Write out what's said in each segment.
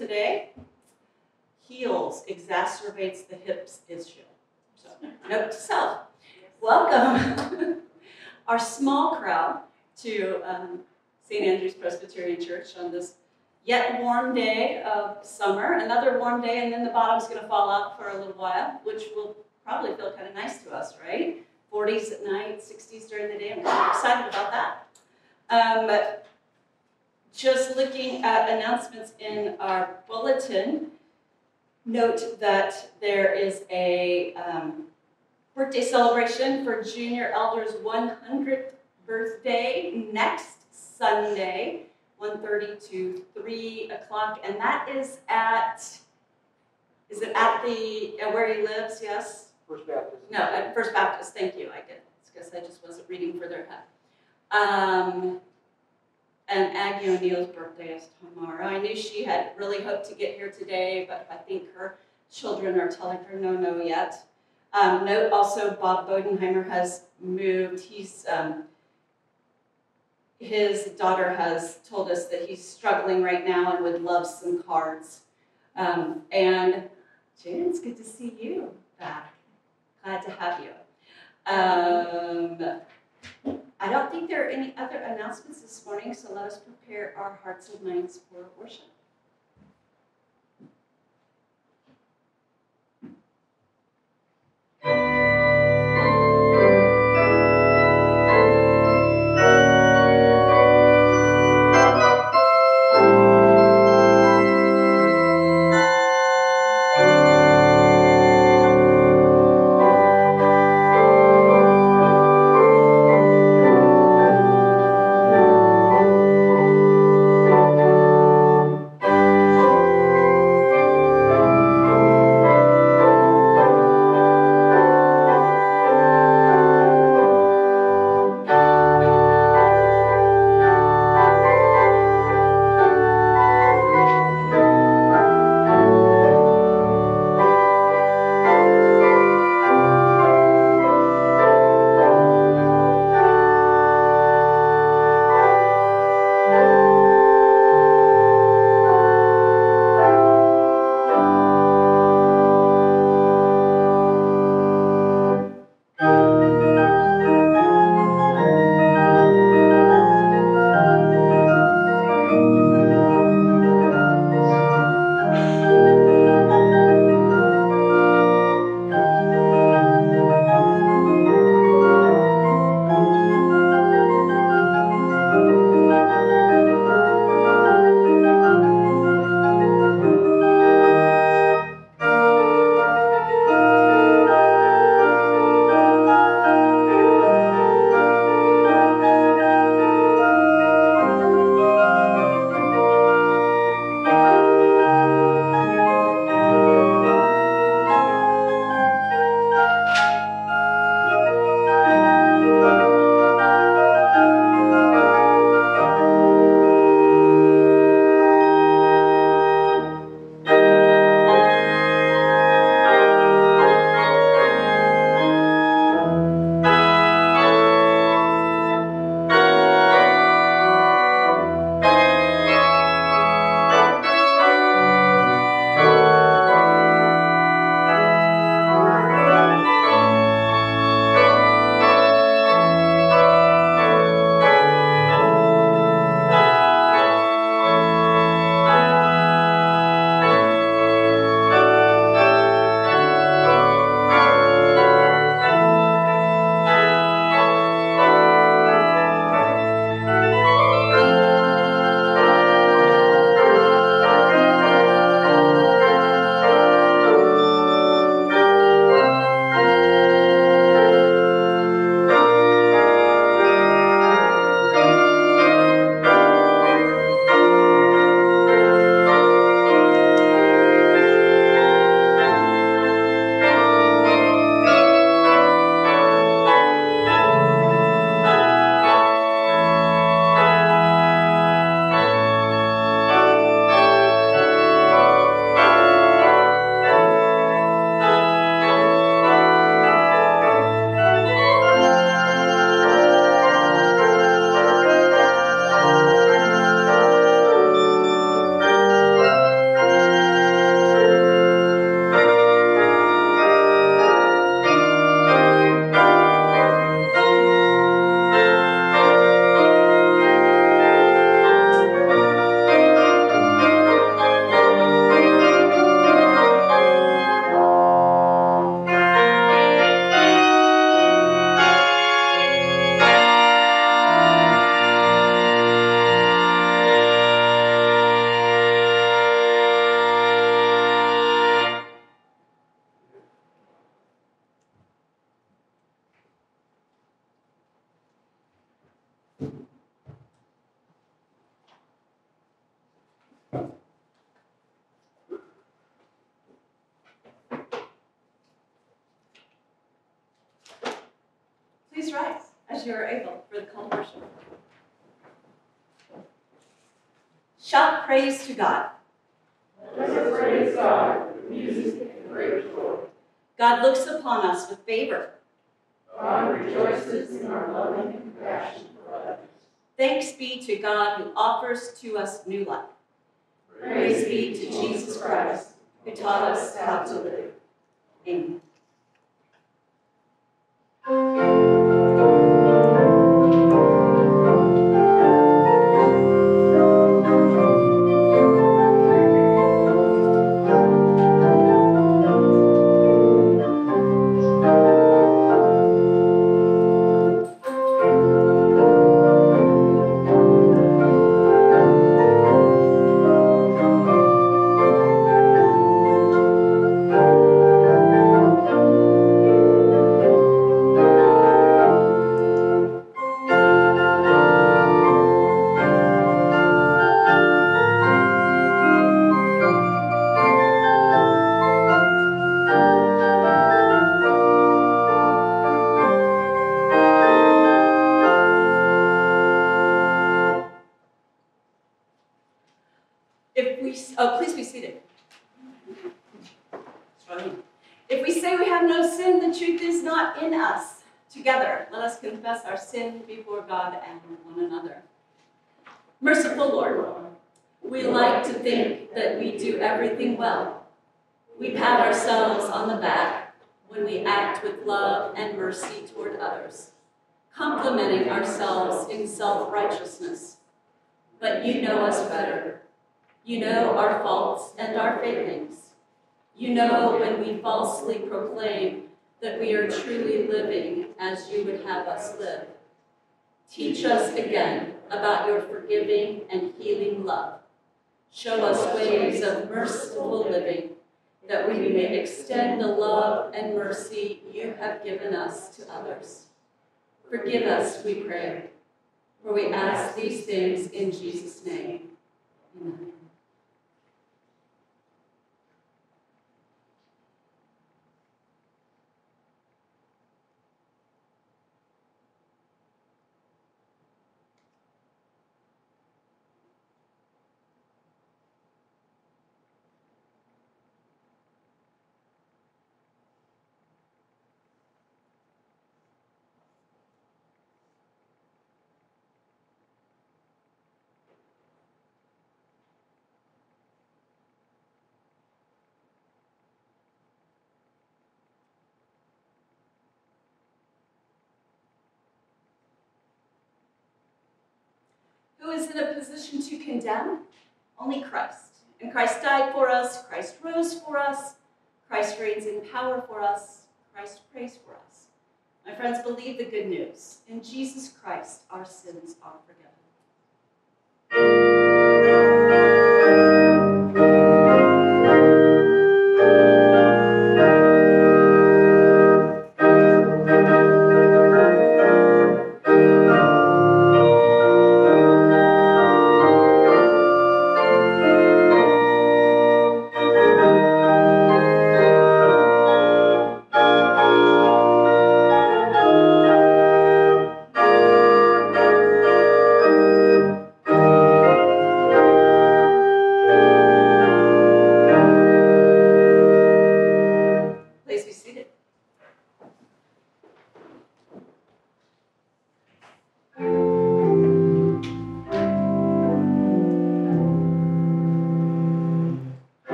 today. Heels exacerbates the hips issue. So, note to self. Welcome, our small crowd, to um, St. Andrew's Presbyterian Church on this yet warm day of summer. Another warm day, and then the bottom's going to fall out for a little while, which will probably feel kind of nice to us, right? 40s at night, 60s during the day. I'm kind of excited about that. Um, just looking at announcements in our bulletin, note that there is a um, birthday celebration for Junior Elder's 100th birthday next Sunday, 1.30 to 3 o'clock, and that is at, is it at the, uh, where he lives, yes? First Baptist. No, at First Baptist, thank you, I did, because I just wasn't reading further ahead. Um, and Aggie O'Neill's birthday is tomorrow. I knew she had really hoped to get here today, but I think her children are telling her no, no yet. Um, note also Bob Bodenheimer has moved. He's um, his daughter has told us that he's struggling right now and would love some cards. Um, and Jen, it's good to see you back. Glad to have you. I don't think there are any other announcements this morning, so let us prepare our hearts and minds for worship. As you are able for the call to worship. Shout praise to God. Let us praise God with music and great joy. God looks upon us with favor. God rejoices in our loving compassion for others. Thanks be to God who offers to us new life. Praise be to Jesus Christ, who taught us how to live. Amen. Sin before God and one another. Merciful Lord, we like to think that we do everything well. We pat ourselves on the back when we act with love and mercy toward others, complimenting ourselves in self righteousness. But you know us better. You know our faults and our failings. You know when we falsely proclaim that we are truly living as you would have us live. Teach us again about your forgiving and healing love. Show us ways of merciful living that we may extend the love and mercy you have given us to others. Forgive us, we pray, for we ask these things in Jesus' name. Amen. Who is in a position to condemn? Only Christ. And Christ died for us, Christ rose for us, Christ reigns in power for us, Christ prays for us. My friends, believe the good news. In Jesus Christ, our sins are forgiven.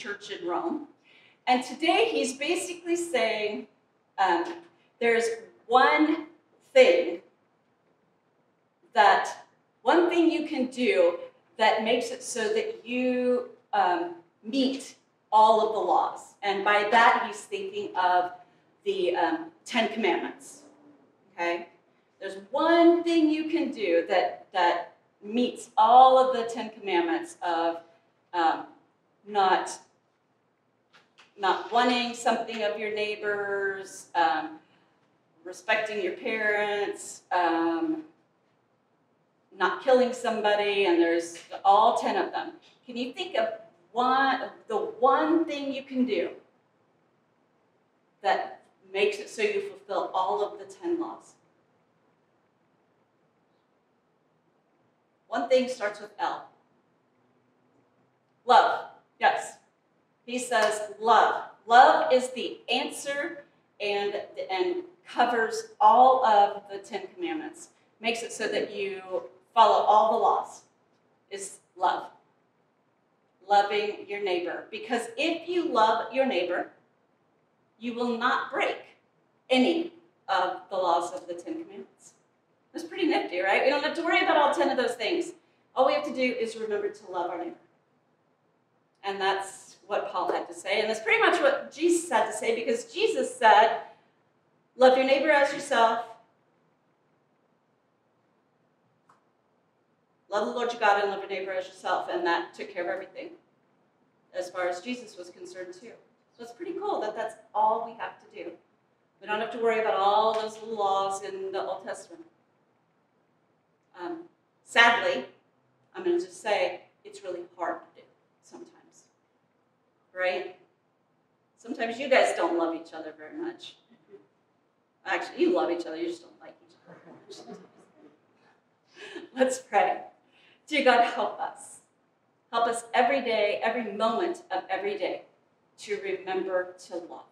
Church in Rome. And today he's basically saying um, there's one thing that, one thing you can do that makes it so that you um, meet all of the laws. And by that, he's thinking of the um, Ten Commandments. Okay? There's one thing you can do that, that meets all of the Ten Commandments of um, not, not wanting something of your neighbors, um, respecting your parents, um, not killing somebody, and there's all 10 of them. Can you think of one, the one thing you can do that makes it so you fulfill all of the 10 laws? One thing starts with L. Love. Yes. He says love. Love is the answer and, and covers all of the Ten Commandments. Makes it so that you follow all the laws. Is love. Loving your neighbor. Because if you love your neighbor, you will not break any of the laws of the Ten Commandments. That's pretty nifty, right? We don't have to worry about all 10 of those things. All we have to do is remember to love our neighbor. And that's what Paul had to say. And that's pretty much what Jesus had to say because Jesus said, Love your neighbor as yourself. Love the Lord your God and love your neighbor as yourself. And that took care of everything as far as Jesus was concerned, too. So it's pretty cool that that's all we have to do. We don't have to worry about all those laws in the Old Testament. Um, sadly, I'm going to just say it's really hard. Right? Sometimes you guys don't love each other very much. Actually, you love each other, you just don't like each other very much. Let's pray. Dear God, help us. Help us every day, every moment of every day to remember to love.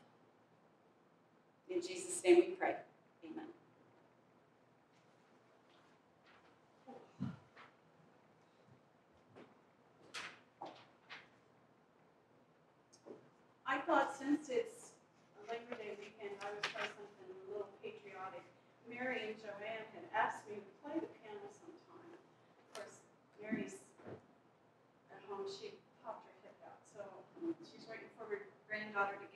In Jesus' name we pray. Amen. I thought since it's Labor Day weekend, I would try something a little patriotic. Mary and Joanne had asked me to play the piano sometime. Of course, Mary's at home, she popped her hip out, so she's waiting for her granddaughter to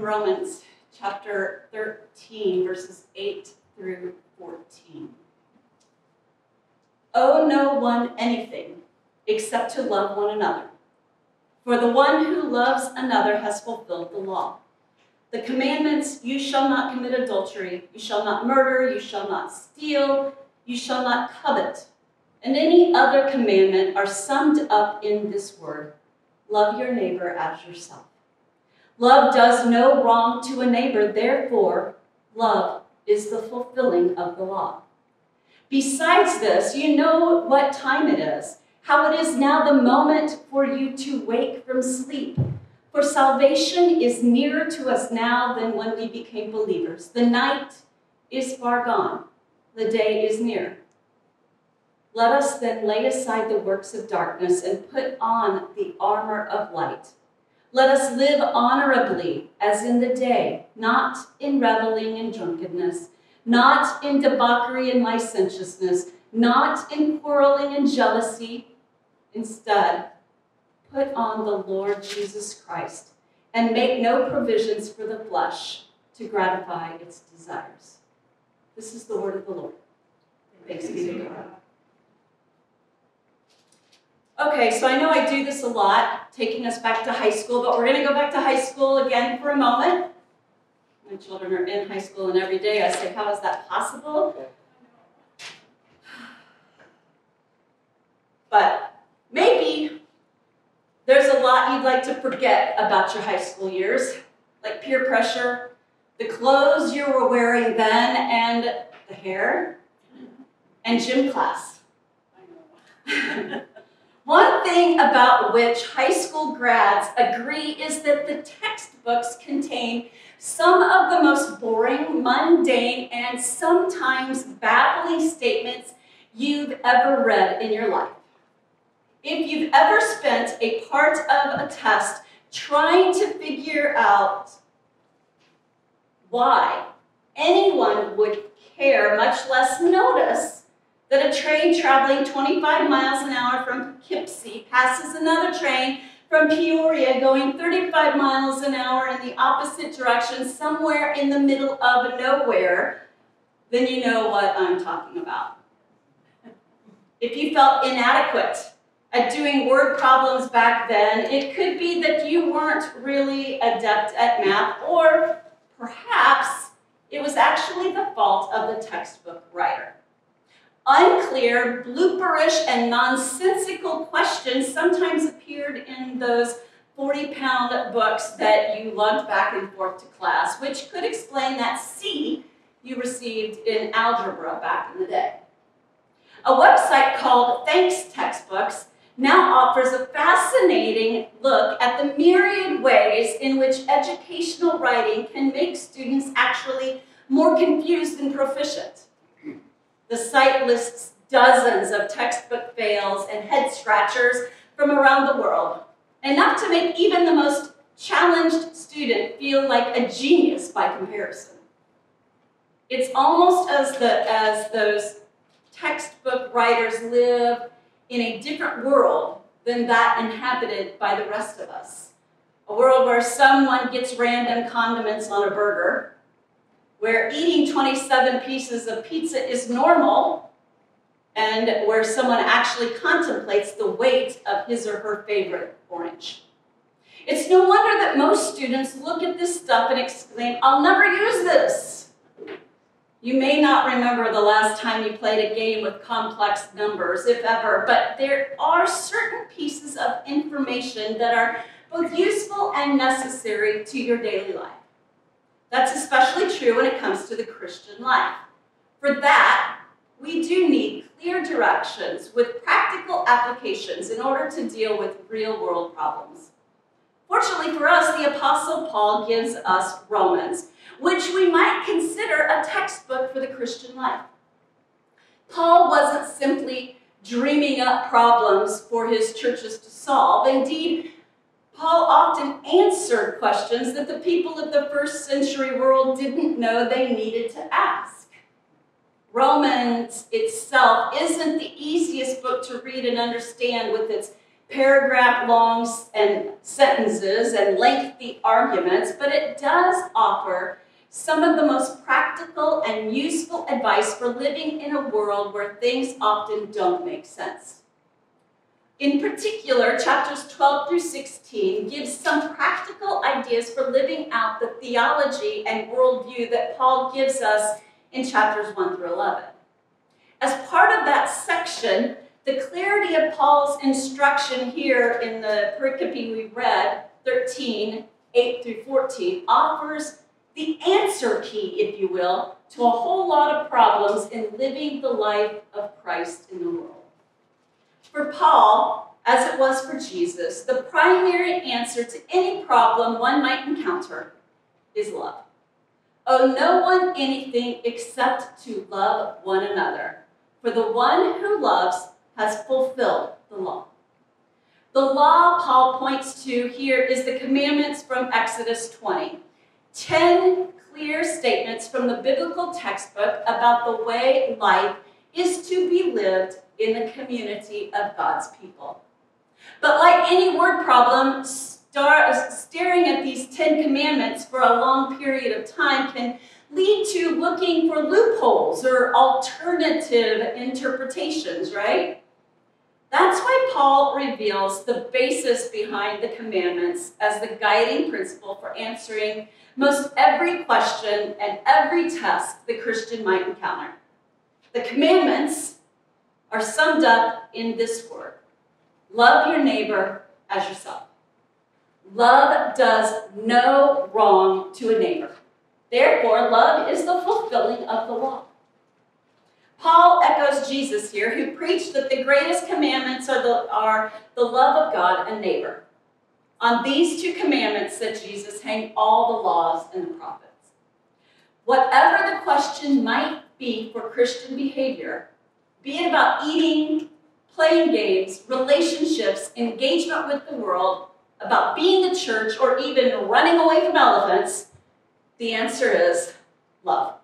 Romans chapter 13, verses 8 through 14. Owe no one anything except to love one another. For the one who loves another has fulfilled the law. The commandments you shall not commit adultery, you shall not murder, you shall not steal, you shall not covet, and any other commandment are summed up in this word love your neighbor as yourself. Love does no wrong to a neighbor, therefore, love is the fulfilling of the law. Besides this, you know what time it is, how it is now the moment for you to wake from sleep. For salvation is nearer to us now than when we became believers. The night is far gone, the day is near. Let us then lay aside the works of darkness and put on the armor of light. Let us live honorably as in the day, not in reveling and drunkenness, not in debauchery and licentiousness, not in quarreling and jealousy. Instead, put on the Lord Jesus Christ and make no provisions for the flesh to gratify its desires. This is the word of the Lord. Thanks be to God. Okay, so I know I do this a lot, taking us back to high school, but we're going to go back to high school again for a moment. My children are in high school, and every day I say, How is that possible? But maybe there's a lot you'd like to forget about your high school years, like peer pressure, the clothes you were wearing then, and the hair, and gym class. One thing about which high school grads agree is that the textbooks contain some of the most boring, mundane, and sometimes baffling statements you've ever read in your life. If you've ever spent a part of a test trying to figure out why anyone would care, much less notice, that a train traveling 25 miles an hour from Poughkeepsie passes another train from Peoria going 35 miles an hour in the opposite direction, somewhere in the middle of nowhere, then you know what I'm talking about. If you felt inadequate at doing word problems back then, it could be that you weren't really adept at math, or perhaps it was actually the fault of the textbook writer. Unclear, blooperish, and nonsensical questions sometimes appeared in those 40 pound books that you lugged back and forth to class, which could explain that C you received in algebra back in the day. A website called Thanks Textbooks now offers a fascinating look at the myriad ways in which educational writing can make students actually more confused than proficient. The site lists dozens of textbook fails and head scratchers from around the world, enough to make even the most challenged student feel like a genius by comparison. It's almost as, the, as those textbook writers live in a different world than that inhabited by the rest of us. A world where someone gets random condiments on a burger, where eating 27 pieces of pizza is normal and where someone actually contemplates the weight of his or her favorite orange. It's no wonder that most students look at this stuff and exclaim, I'll never use this. You may not remember the last time you played a game with complex numbers, if ever, but there are certain pieces of information that are both useful and necessary to your daily life. That's especially true when it comes to the Christian life. For that, we do need clear directions with practical applications in order to deal with real world problems. Fortunately for us, the Apostle Paul gives us Romans, which we might consider a textbook for the Christian life. Paul wasn't simply dreaming up problems for his churches to solve. Indeed, Paul often answered questions that the people of the first century world didn't know they needed to ask. Romans itself isn't the easiest book to read and understand with its paragraph long and sentences and lengthy arguments, but it does offer some of the most practical and useful advice for living in a world where things often don't make sense. In particular, chapters 12 through 16 gives some practical ideas for living out the theology and worldview that Paul gives us in chapters 1 through 11. As part of that section, the clarity of Paul's instruction here in the pericope we read, 13, 8 through 14, offers the answer key, if you will, to a whole lot of problems in living the life of Christ in the world. For Paul, as it was for Jesus, the primary answer to any problem one might encounter is love. Owe no one anything except to love one another. For the one who loves has fulfilled the law. The law Paul points to here is the commandments from Exodus 20. Ten clear statements from the biblical textbook about the way life is to be lived in the community of God's people. But like any word problem, star, staring at these Ten Commandments for a long period of time can lead to looking for loopholes or alternative interpretations, right? That's why Paul reveals the basis behind the commandments as the guiding principle for answering most every question and every test the Christian might encounter. The commandments are summed up in this word love your neighbor as yourself. Love does no wrong to a neighbor. Therefore, love is the fulfilling of the law. Paul echoes Jesus here, who preached that the greatest commandments are the, are the love of God and neighbor. On these two commandments, said Jesus, hang all the laws and the prophets. Whatever the question might be for Christian behavior, be it about eating, playing games, relationships, engagement with the world, about being the church, or even running away from elephants, the answer is love.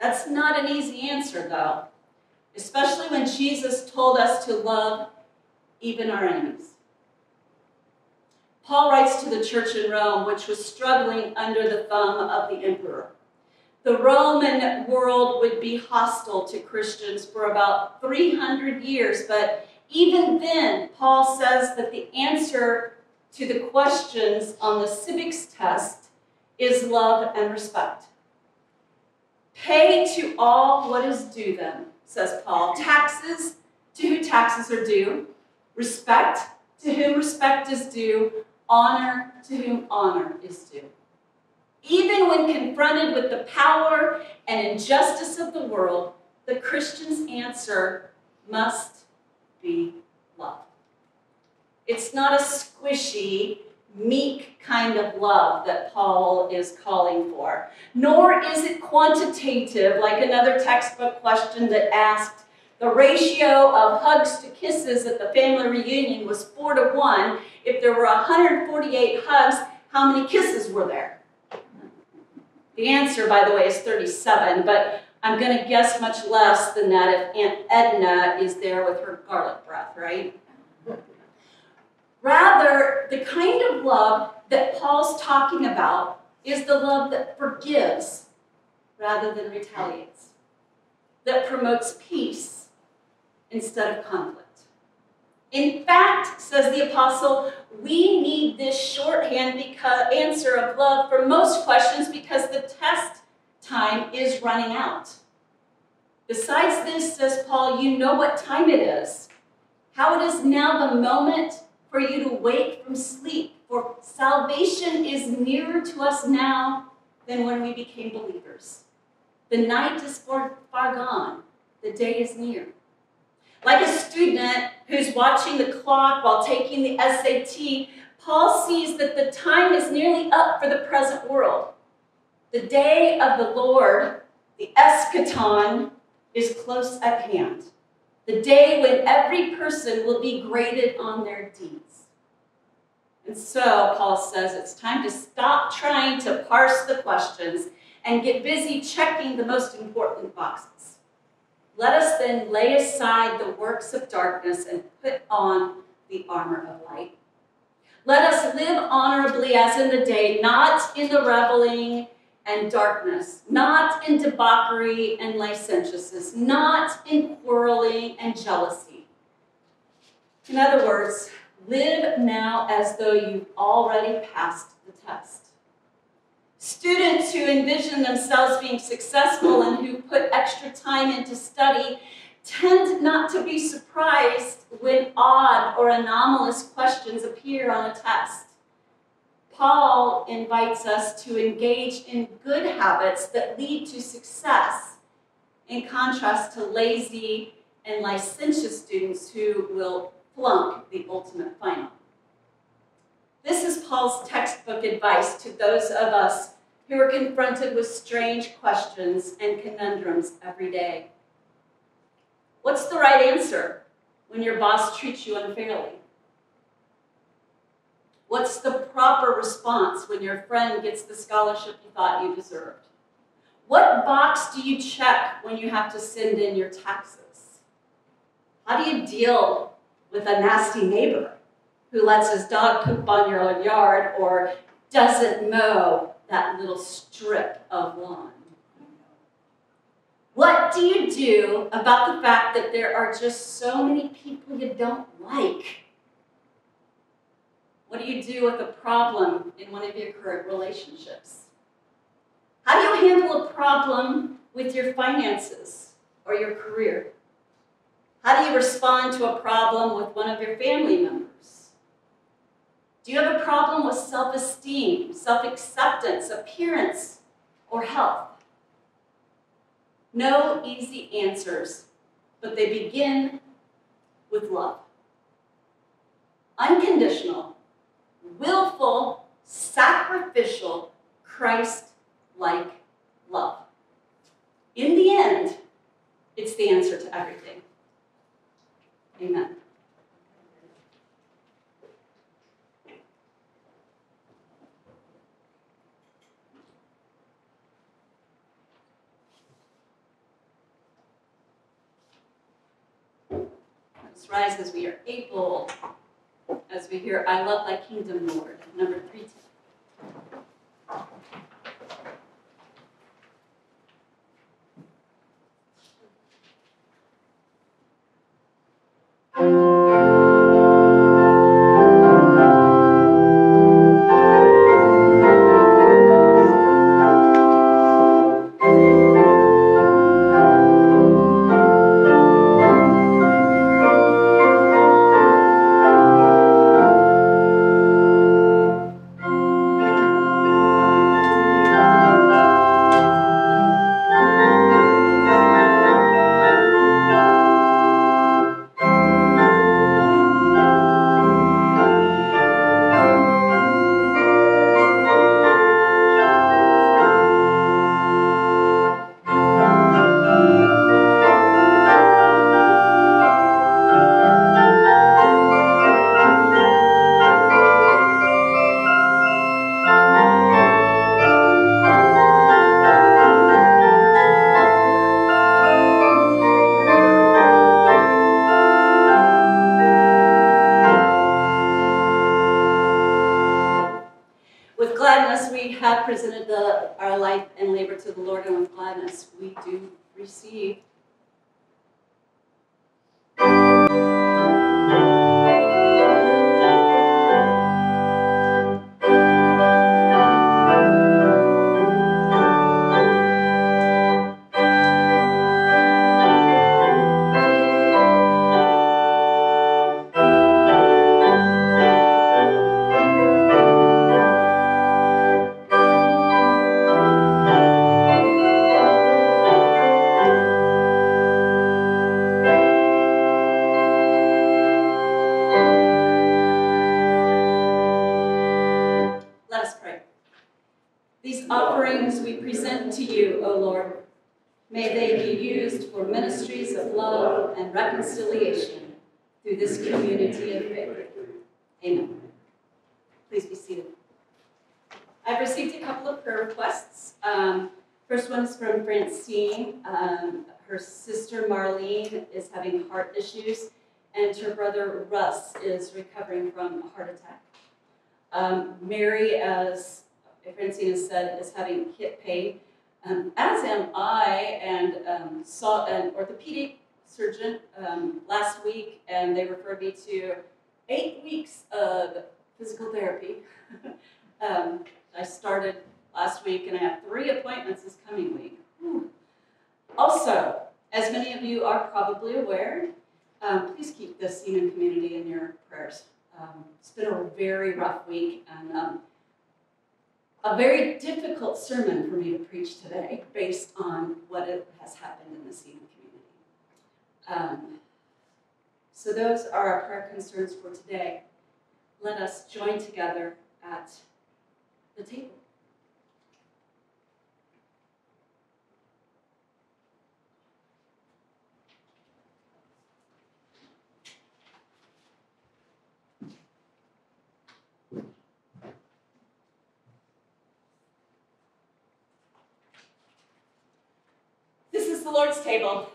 That's not an easy answer, though, especially when Jesus told us to love even our enemies. Paul writes to the church in Rome, which was struggling under the thumb of the emperor. The Roman world would be hostile to Christians for about 300 years, but even then, Paul says that the answer to the questions on the civics test is love and respect. Pay to all what is due them, says Paul. Taxes to who taxes are due, respect to whom respect is due, honor to whom honor is due. Even when confronted with the power and injustice of the world, the Christian's answer must be love. It's not a squishy, meek kind of love that Paul is calling for, nor is it quantitative like another textbook question that asked the ratio of hugs to kisses at the family reunion was four to one. If there were 148 hugs, how many kisses were there? The answer, by the way, is 37, but I'm going to guess much less than that if Aunt Edna is there with her garlic breath, right? Rather, the kind of love that Paul's talking about is the love that forgives rather than retaliates, that promotes peace instead of conflict. In fact, says the apostle, we need this shorthand because, answer of love for most questions because the test time is running out. Besides this, says Paul, you know what time it is, how it is now the moment for you to wake from sleep, for salvation is nearer to us now than when we became believers. The night is far, far gone, the day is near. Like a student who's watching the clock while taking the SAT, Paul sees that the time is nearly up for the present world. The day of the Lord, the eschaton, is close at hand. The day when every person will be graded on their deeds. And so Paul says it's time to stop trying to parse the questions and get busy checking the most important boxes. Let us then lay aside the works of darkness and put on the armor of light. Let us live honorably as in the day, not in the reveling and darkness, not in debauchery and licentiousness, not in quarreling and jealousy. In other words, live now as though you've already passed the test. Students who envision themselves being successful and who put extra time into study tend not to be surprised when odd or anomalous questions appear on a test. Paul invites us to engage in good habits that lead to success, in contrast to lazy and licentious students who will flunk the ultimate final. This is Paul's textbook advice to those of us who are confronted with strange questions and conundrums every day. What's the right answer when your boss treats you unfairly? What's the proper response when your friend gets the scholarship you thought you deserved? What box do you check when you have to send in your taxes? How do you deal with a nasty neighbor who lets his dog poop on your yard or doesn't mow that little strip of lawn? What do you do about the fact that there are just so many people you don't like? What do you do with a problem in one of your current relationships? How do you handle a problem with your finances or your career? How do you respond to a problem with one of your family members? Do you have a problem with self esteem, self acceptance, appearance, or health? No easy answers, but they begin with love. Unconditional, willful, sacrificial, Christ like love. In the end, it's the answer to everything. Amen. Let's rise as we are able, as we hear, I love thy kingdom, Lord, number 310. Do recovering from a heart attack. Um, Mary, as Francene has said, is having hip pain, um, as am I, and um, saw an orthopedic surgeon um, last week, and they referred me to eight weeks of physical therapy. um, I started last week, and I have three appointments this coming week. Also, as many of you are probably aware, um, please keep the Seaman community in your prayers. Um, it's been a very rough week and um, a very difficult sermon for me to preach today based on what has happened in the Seaman community. Um, so those are our prayer concerns for today. Let us join together at the table. This is the Lord's table,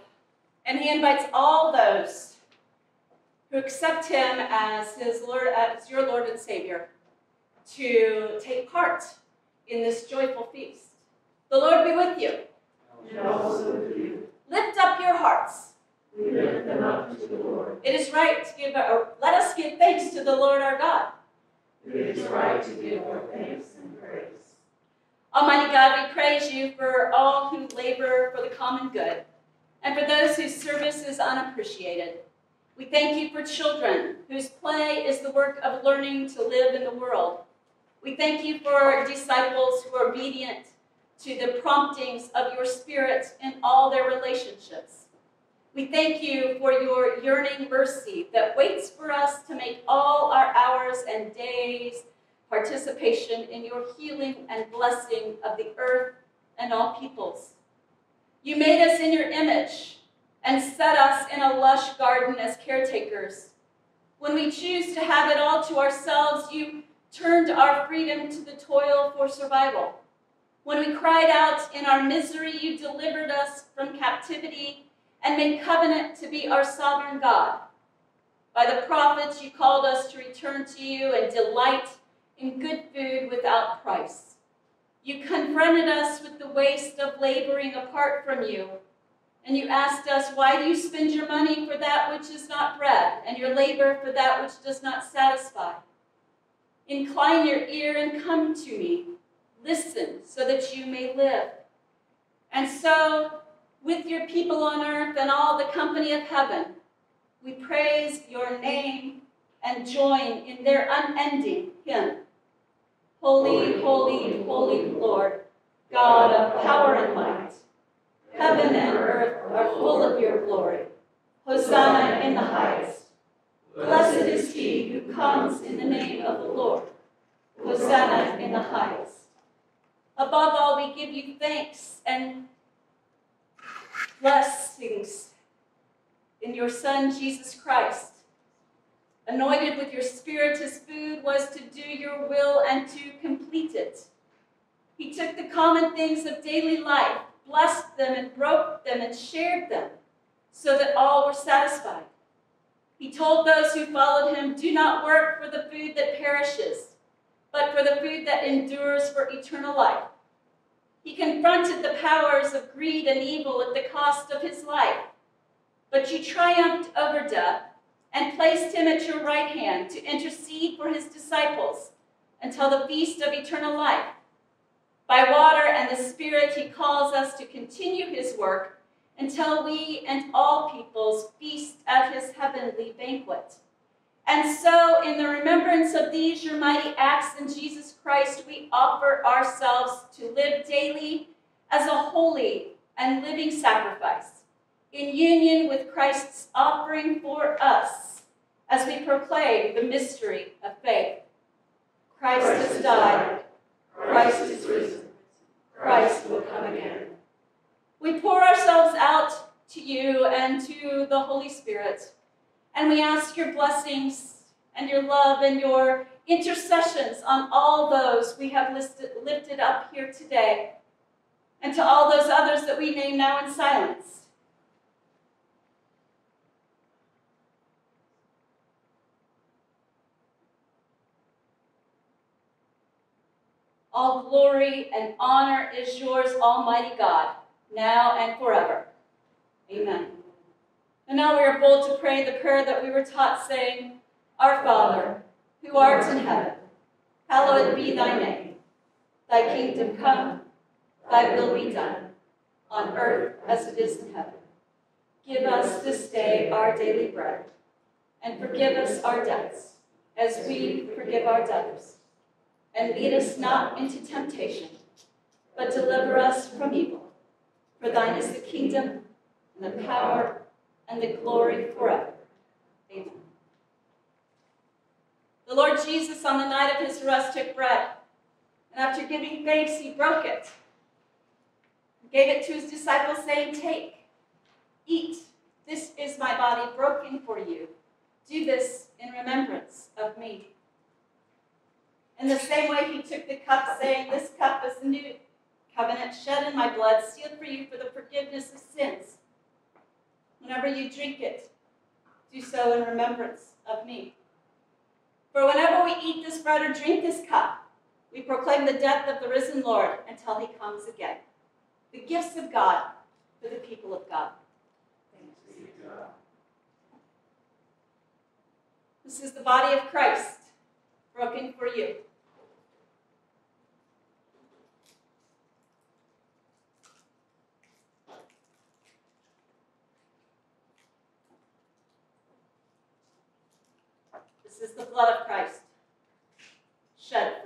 and He invites all those who accept Him as His Lord, as your Lord and Savior, to take part in this joyful feast. The Lord be with you. And also with you. Lift up your hearts. We lift them up to the Lord. It is right to give. Let us give thanks to the Lord our God. It is right to give our thanks and praise. Almighty God, we praise you for all who labor for the common good, and for those whose service is unappreciated. We thank you for children whose play is the work of learning to live in the world. We thank you for disciples who are obedient to the promptings of your Spirit in all their relationships. We thank you for your yearning mercy that waits for us to make all our hours and days participation in your healing and blessing of the earth and all peoples. You made us in your image and set us in a lush garden as caretakers. When we choose to have it all to ourselves, you turned our freedom to the toil for survival. When we cried out in our misery, you delivered us from captivity and made covenant to be our sovereign God. By the prophets, you called us to return to you and delight in good food without price. You confronted us with the waste of laboring apart from you, and you asked us, Why do you spend your money for that which is not bread, and your labor for that which does not satisfy? Incline your ear and come to me. Listen so that you may live. And so, with your people on earth and all the company of heaven, we praise your name and join in their unending hymn. Holy, holy, holy Lord, God of power and might. Heaven and earth are full of your glory. Hosanna in the highest. Blessed is he who comes in the name of the Lord. Hosanna in the highest. Above all, we give you thanks and blessings in your Son, Jesus Christ. Anointed with your Spirit, his food was to do your will and to complete it. He took the common things of daily life, blessed them and broke them and shared them so that all were satisfied. He told those who followed him, Do not work for the food that perishes, but for the food that endures for eternal life. He confronted the powers of greed and evil at the cost of his life. But you triumphed over death and placed him at your right hand to intercede for his disciples until the feast of eternal life. By water and the Spirit, he calls us to continue his work until we and all peoples feast at his heavenly banquet. And so, in the remembrance of these your mighty acts in Jesus Christ, we offer ourselves to live daily as a holy and living sacrifice in union with Christ's offering for us as we proclaim the mystery of faith. Christ has died, Christ is risen, Christ will come again. We pour ourselves out to you and to the Holy Spirit, and we ask your blessings and your love and your intercessions on all those we have listed, lifted up here today, and to all those others that we name now in silence. All glory and honor is yours, Almighty God, now and forever. Amen. And now we are bold to pray the prayer that we were taught, saying, Our Father, who art in heaven, hallowed be thy name. Thy kingdom come, thy will be done, on earth as it is in heaven. Give us this day our daily bread, and forgive us our debts, as we forgive our debtors and lead us not into temptation, but deliver us from evil. For thine is the kingdom, and the power, and the glory forever. Amen. The Lord Jesus, on the night of his arrest, took bread, and after giving thanks, he broke it, gave it to his disciples, saying, Take, eat. This is my body broken for you. Do this in remembrance of me. In the same way, he took the cup, saying, This cup is the new covenant shed in my blood, sealed for you for the forgiveness of sins. Whenever you drink it, do so in remembrance of me. For whenever we eat this bread or drink this cup, we proclaim the death of the risen Lord until he comes again. The gifts of God for the people of God. This is the body of Christ, broken for you. Is the blood of Christ shed